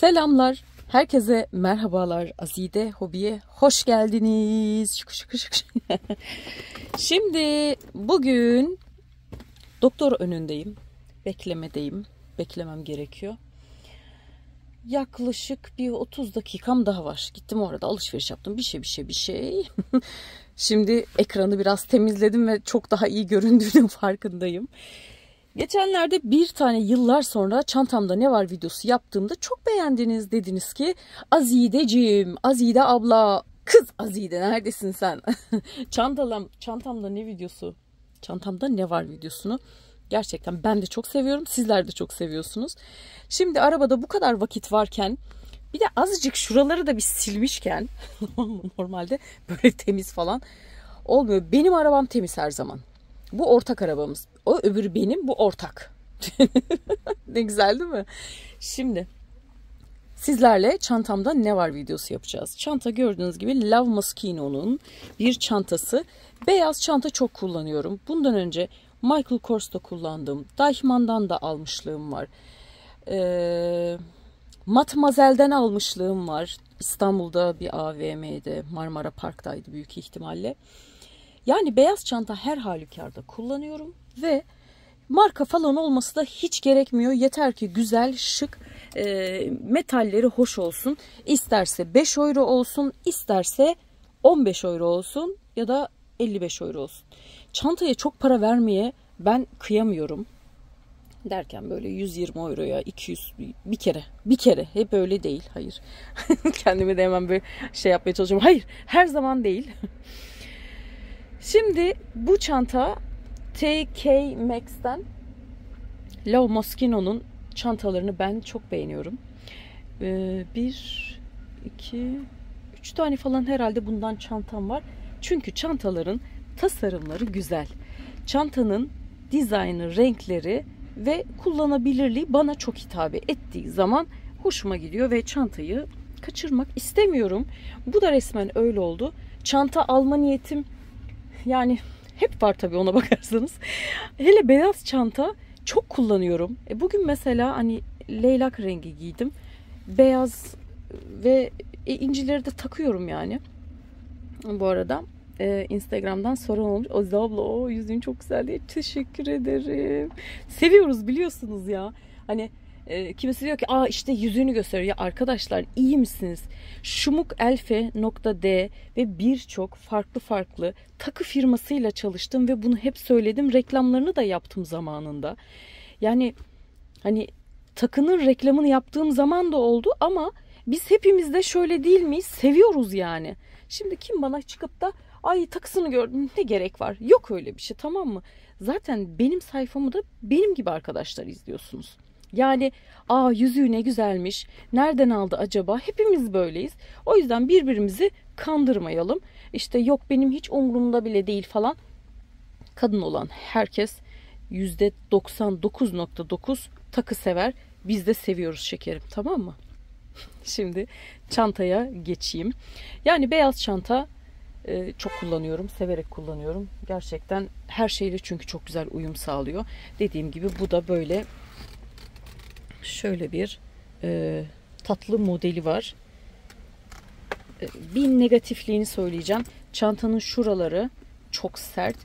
Selamlar. Herkese merhabalar. Azide Hobi'ye hoş geldiniz. Şık şık şık. Şimdi bugün doktor önündeyim. Beklemedeyim. Beklemem gerekiyor. Yaklaşık bir 30 dakikam daha var. Gittim orada alışveriş yaptım. Bir şey bir şey bir şey. Şimdi ekranı biraz temizledim ve çok daha iyi göründüğünün farkındayım. Geçenlerde bir tane yıllar sonra çantamda ne var videosu yaptığımda çok beğendiniz. Dediniz ki Azideciğim, Azide abla, kız Azide neredesin sen? Çantalam, çantamda ne videosu? Çantamda ne var videosunu? Gerçekten ben de çok seviyorum. Sizler de çok seviyorsunuz. Şimdi arabada bu kadar vakit varken bir de azıcık şuraları da bir silmişken normalde böyle temiz falan olmuyor. Benim arabam temiz her zaman. Bu ortak arabamız. O öbürü benim, bu ortak. ne güzel değil mi? Şimdi sizlerle çantamda ne var videosu yapacağız. Çanta gördüğünüz gibi Love Moschino'nun bir çantası. Beyaz çanta çok kullanıyorum. Bundan önce Michael Kors'ta kullandım. Deichmann'dan da almışlığım var. Ee, Matmazel'den almışlığım var. İstanbul'da bir AVM'de Marmara Park'taydı büyük ihtimalle. Yani beyaz çanta her halükarda kullanıyorum ve marka falan olması da hiç gerekmiyor. Yeter ki güzel, şık, e, metalleri hoş olsun. İsterse 5 euro olsun, isterse 15 euro olsun ya da 55 euro olsun. Çantaya çok para vermeye ben kıyamıyorum. Derken böyle 120 euroya 200 bir kere bir kere hep öyle değil hayır kendimi de hemen böyle şey yapmaya çalışıyorum hayır her zaman değil Şimdi bu çanta TK Max'ten Love Moschino'nun çantalarını ben çok beğeniyorum. Ee, bir, iki, üç tane falan herhalde bundan çantam var. Çünkü çantaların tasarımları güzel. Çantanın dizaynı, renkleri ve kullanabilirliği bana çok hitap ettiği zaman hoşuma gidiyor ve çantayı kaçırmak istemiyorum. Bu da resmen öyle oldu. Çanta alma niyetim yani hep var tabii ona bakarsanız. Hele beyaz çanta çok kullanıyorum. E bugün mesela hani leylak rengi giydim. Beyaz ve e, incileri de takıyorum yani. Bu arada e, Instagram'dan soran olmuş. O abla o yüzün çok güzel diye teşekkür ederim. Seviyoruz biliyorsunuz ya. Hani e, kimisi diyor ki aa işte yüzünü gösteriyor. Ya arkadaşlar iyi misiniz? Şumukelfe.d ve birçok farklı farklı takı firmasıyla çalıştım ve bunu hep söyledim. Reklamlarını da yaptım zamanında. Yani hani takının reklamını yaptığım zaman da oldu ama biz hepimiz de şöyle değil miyiz? Seviyoruz yani. Şimdi kim bana çıkıp da ay takısını gördüm ne gerek var? Yok öyle bir şey tamam mı? Zaten benim sayfamı da benim gibi arkadaşlar izliyorsunuz. Yani aa yüzüğü ne güzelmiş. Nereden aldı acaba? Hepimiz böyleyiz. O yüzden birbirimizi kandırmayalım. İşte yok benim hiç umurumda bile değil falan. Kadın olan herkes %99.9 takı sever. Biz de seviyoruz şekerim tamam mı? Şimdi çantaya geçeyim. Yani beyaz çanta e, çok kullanıyorum. Severek kullanıyorum. Gerçekten her şeyle çünkü çok güzel uyum sağlıyor. Dediğim gibi bu da böyle şöyle bir e, tatlı modeli var. E, bir negatifliğini söyleyeceğim. Çantanın şuraları çok sert.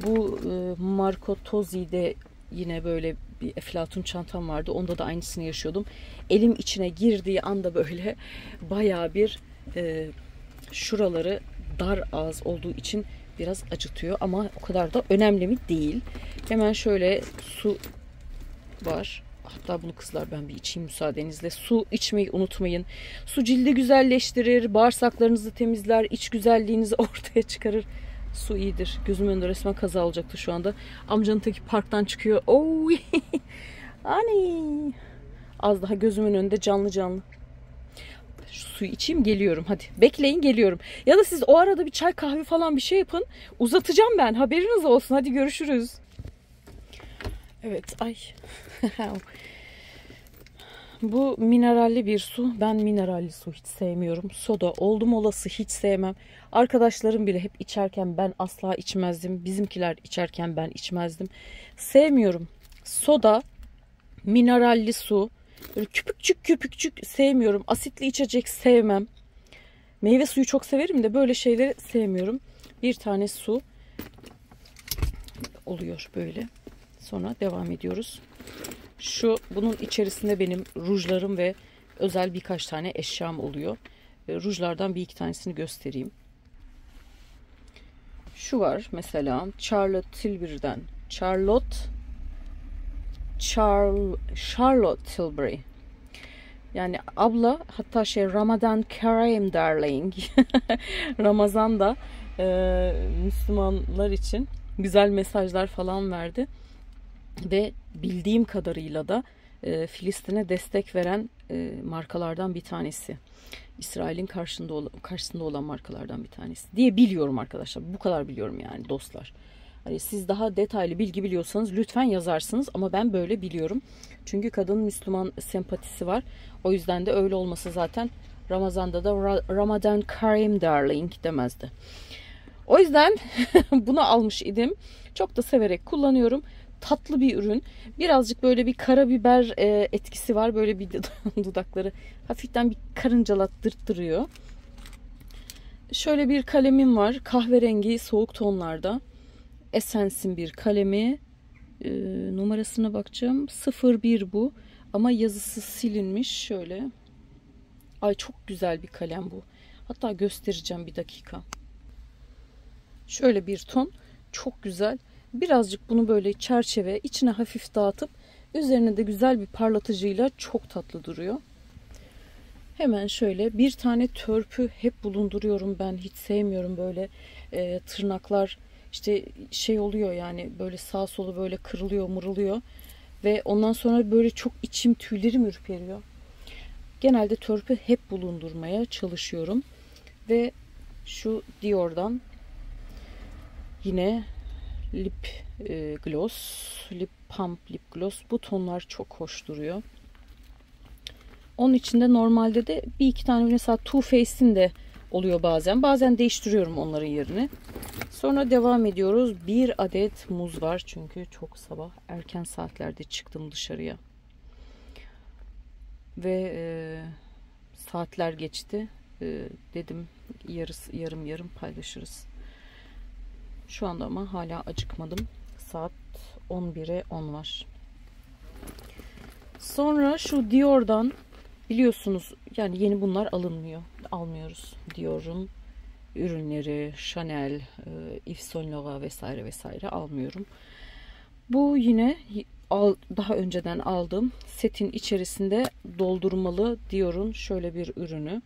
Bu e, Marco Tozzi'de yine böyle bir eflatun çantam vardı. Onda da aynısını yaşıyordum. Elim içine girdiği anda böyle baya bir e, şuraları dar ağız olduğu için biraz acıtıyor ama o kadar da önemli mi değil. Hemen şöyle su var. Hatta bunu kızlar ben bir içeyim müsaadenizle. Su içmeyi unutmayın. Su cildi güzelleştirir, bağırsaklarınızı temizler, iç güzelliğinizi ortaya çıkarır. Su iyidir. Gözüm önünde resmen kaza olacaktı şu anda. Amcanın teki parktan çıkıyor. Oh! Ani! Az daha gözümün önünde canlı canlı. Şu suyu içeyim geliyorum hadi. Bekleyin geliyorum. Ya da siz o arada bir çay kahve falan bir şey yapın. Uzatacağım ben haberiniz olsun. Hadi görüşürüz. Evet ay. Bu mineralli bir su. Ben mineralli su hiç sevmiyorum. Soda oldum olası hiç sevmem. Arkadaşlarım bile hep içerken ben asla içmezdim. Bizimkiler içerken ben içmezdim. Sevmiyorum. Soda, mineralli su, böyle küpükçük küpükçük sevmiyorum. Asitli içecek sevmem. Meyve suyu çok severim de böyle şeyleri sevmiyorum. Bir tane su oluyor böyle. Sonra devam ediyoruz. Şu bunun içerisinde benim rujlarım ve özel birkaç tane eşyam oluyor. E, rujlardan bir iki tanesini göstereyim. Şu var mesela Charlotte Tilbury'den. Charlotte Charl Charlotte Tilbury. Yani abla hatta şey Ramadan Kareem darling. Ramazan'da e, Müslümanlar için güzel mesajlar falan verdi ve bildiğim kadarıyla da e, Filistin'e destek veren e, markalardan bir tanesi. İsrail'in karşısında, karşısında olan markalardan bir tanesi diye biliyorum arkadaşlar. Bu kadar biliyorum yani dostlar. Hani siz daha detaylı bilgi biliyorsanız lütfen yazarsınız ama ben böyle biliyorum. Çünkü kadın Müslüman sempatisi var. O yüzden de öyle olması zaten Ramazan'da da Ramadan Karim Darling demezdi. O yüzden bunu almış idim. Çok da severek kullanıyorum tatlı bir ürün. Birazcık böyle bir karabiber e, etkisi var. Böyle bir dudakları hafiften bir karıncalattırtırıyor. Şöyle bir kalemim var. Kahverengi soğuk tonlarda. Essence'in bir kalemi. E, numarasına bakacağım. 01 bu. Ama yazısı silinmiş. Şöyle. Ay çok güzel bir kalem bu. Hatta göstereceğim bir dakika. Şöyle bir ton. Çok güzel. Birazcık bunu böyle çerçeve içine hafif dağıtıp üzerine de güzel bir parlatıcıyla çok tatlı duruyor. Hemen şöyle bir tane törpü hep bulunduruyorum ben hiç sevmiyorum böyle e, tırnaklar işte şey oluyor yani böyle sağ solu böyle kırılıyor mırılıyor ve ondan sonra böyle çok içim tüylerim ürperiyor. Genelde törpü hep bulundurmaya çalışıyorum ve şu Dior'dan yine lip e, gloss, lip pump lip gloss. Bu tonlar çok hoş duruyor. Onun içinde normalde de bir iki tane mesela Too Faced'in de oluyor bazen. Bazen değiştiriyorum onların yerini. Sonra devam ediyoruz. Bir adet muz var çünkü çok sabah erken saatlerde çıktım dışarıya. Ve e, saatler geçti. E, dedim yarıs, yarım yarım paylaşırız. Şu anda ama hala acıkmadım. Saat 11'e 10 var. Sonra şu Dior'dan biliyorsunuz yani yeni bunlar alınmıyor. Almıyoruz. Dior'un ürünleri, Chanel, e, Yves Saint Laurent vesaire vesaire almıyorum. Bu yine daha önceden aldığım setin içerisinde doldurmalı Dior'un şöyle bir ürünü.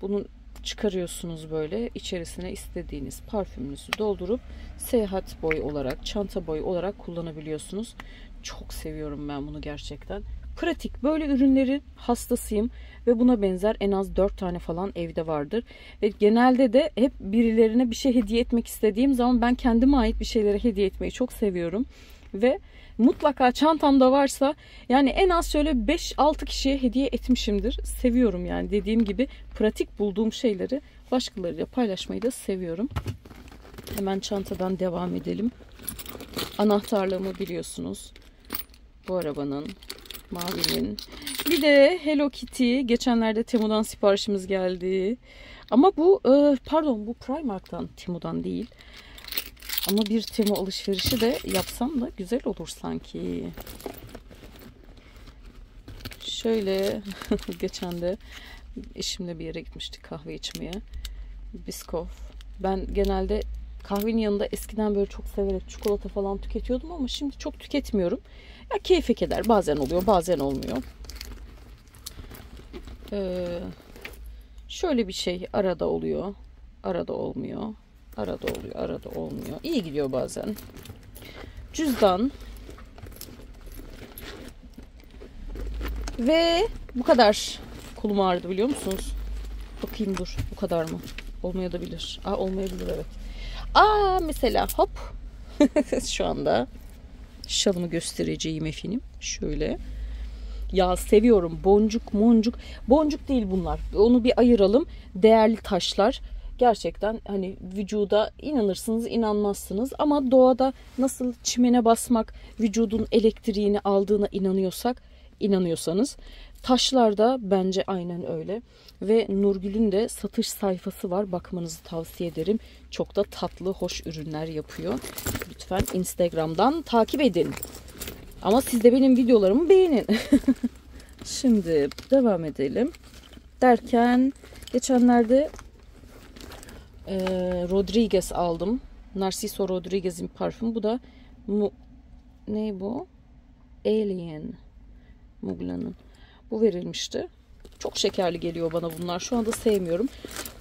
Bunun çıkarıyorsunuz böyle içerisine istediğiniz parfümünüzü doldurup seyahat boy olarak çanta boy olarak kullanabiliyorsunuz. Çok seviyorum ben bunu gerçekten. Pratik böyle ürünlerin hastasıyım ve buna benzer en az 4 tane falan evde vardır. Ve genelde de hep birilerine bir şey hediye etmek istediğim zaman ben kendime ait bir şeylere hediye etmeyi çok seviyorum. Ve mutlaka çantamda varsa yani en az şöyle 5-6 kişiye hediye etmişimdir. Seviyorum yani dediğim gibi pratik bulduğum şeyleri başkalarıyla paylaşmayı da seviyorum. Hemen çantadan devam edelim. Anahtarlığımı biliyorsunuz. Bu arabanın, mavinin. Bir de Hello Kitty. Geçenlerde Temu'dan siparişimiz geldi. Ama bu e, pardon bu Primark'tan Temu'dan değil. Ama bir Temu alışverişi de yapsam da güzel olur sanki. Şöyle geçen de eşimle bir yere gitmiştik kahve içmeye. Biskov. Ben genelde kahvenin yanında eskiden böyle çok severek çikolata falan tüketiyordum ama şimdi çok tüketmiyorum. Ya keyfe keder. Bazen oluyor, bazen olmuyor. Ee, şöyle bir şey arada oluyor, arada olmuyor. Arada oluyor, arada olmuyor. İyi gidiyor bazen. Cüzdan. Ve bu kadar kolum ağrıdı biliyor musunuz? Bakayım dur bu kadar mı? Olmayabilir. Aa olmayabilir evet. Aa mesela hop. Şu anda şalımı göstereceğim efendim. Şöyle. Ya seviyorum boncuk moncuk. Boncuk değil bunlar. Onu bir ayıralım. Değerli taşlar. Gerçekten hani vücuda inanırsınız inanmazsınız. Ama doğada nasıl çimene basmak vücudun elektriğini aldığına inanıyorsak inanıyorsanız taşlarda bence aynen öyle. Ve Nurgül'ün de satış sayfası var bakmanızı tavsiye ederim. Çok da tatlı hoş ürünler yapıyor. Lütfen Instagram'dan takip edin. Ama siz de benim videolarımı beğenin. Şimdi devam edelim. Derken geçenlerde e, Rodriguez aldım. Narciso Rodriguez'in parfüm. Bu da mu, ne bu? Alien. Mugla'nın. Bu verilmişti. Çok şekerli geliyor bana bunlar. Şu anda sevmiyorum.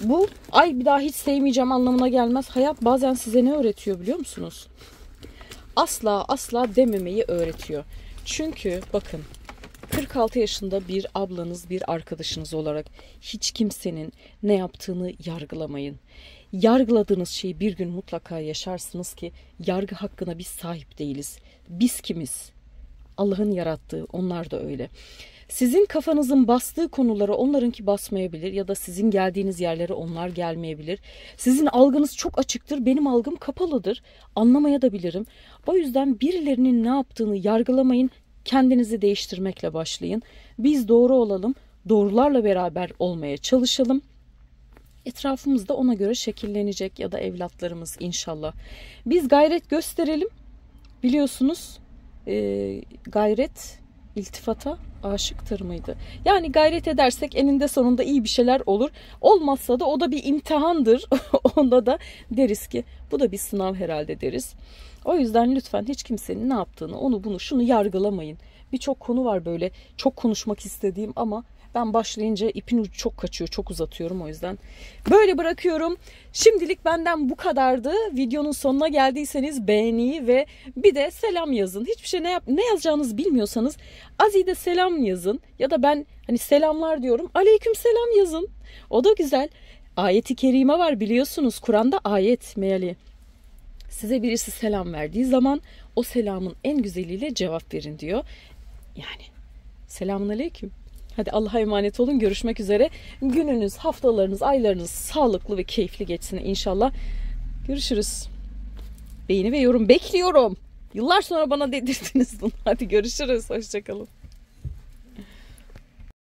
Bu ay bir daha hiç sevmeyeceğim anlamına gelmez. Hayat bazen size ne öğretiyor biliyor musunuz? Asla asla dememeyi öğretiyor. Çünkü bakın 46 yaşında bir ablanız, bir arkadaşınız olarak hiç kimsenin ne yaptığını yargılamayın. Yargıladığınız şeyi bir gün mutlaka yaşarsınız ki yargı hakkına biz sahip değiliz. Biz kimiz? Allah'ın yarattığı, onlar da öyle. Sizin kafanızın bastığı konulara onlarınki basmayabilir ya da sizin geldiğiniz yerlere onlar gelmeyebilir. Sizin algınız çok açıktır, benim algım kapalıdır. Anlamaya da bilirim. O yüzden birilerinin ne yaptığını yargılamayın, kendinizi değiştirmekle başlayın. Biz doğru olalım, doğrularla beraber olmaya çalışalım. Etrafımız da ona göre şekillenecek ya da evlatlarımız inşallah. Biz gayret gösterelim. Biliyorsunuz e, gayret iltifata aşıktır mıydı? Yani gayret edersek eninde sonunda iyi bir şeyler olur. Olmazsa da o da bir imtihandır. Onda da deriz ki bu da bir sınav herhalde deriz. O yüzden lütfen hiç kimsenin ne yaptığını, onu bunu, şunu yargılamayın. Birçok konu var böyle çok konuşmak istediğim ama ben başlayınca ipin ucu çok kaçıyor. Çok uzatıyorum o yüzden. Böyle bırakıyorum. Şimdilik benden bu kadardı. Videonun sonuna geldiyseniz beğeniyi ve bir de selam yazın. Hiçbir şey ne, yap ne yazacağınızı bilmiyorsanız Azide selam yazın. Ya da ben hani selamlar diyorum. Aleyküm selam yazın. O da güzel. Ayeti kerime var biliyorsunuz. Kur'an'da ayet meali. Size birisi selam verdiği zaman o selamın en güzeliyle cevap verin diyor. Yani selamun aleyküm. Hadi Allah'a emanet olun. Görüşmek üzere. Gününüz, haftalarınız, aylarınız sağlıklı ve keyifli geçsin inşallah. Görüşürüz. Beğeni ve yorum bekliyorum. Yıllar sonra bana dedirdiniz bunu. Hadi görüşürüz. Hoşçakalın.